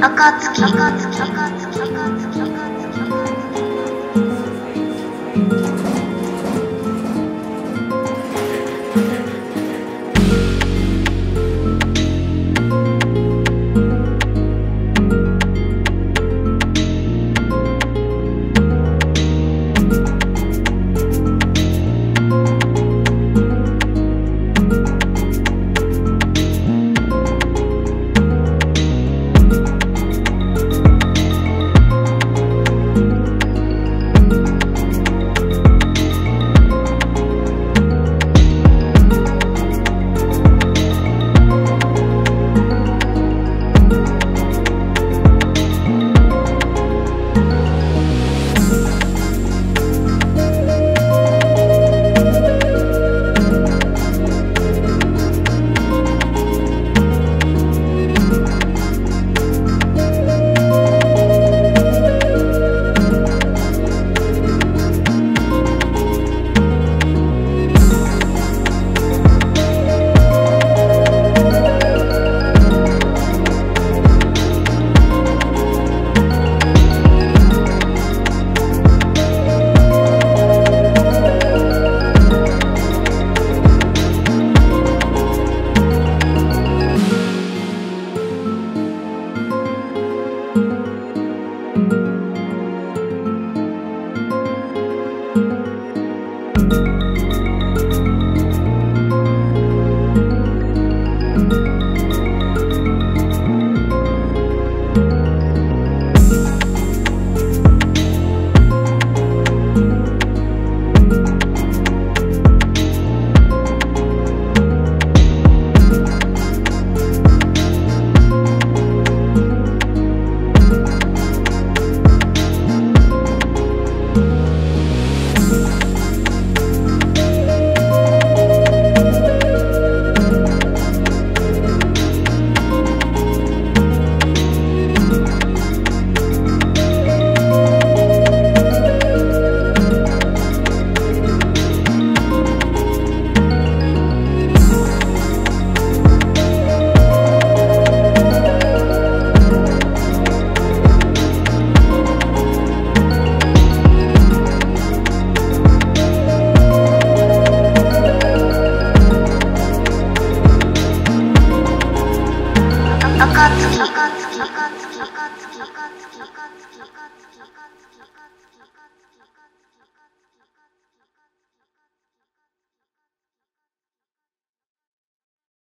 暁暁暁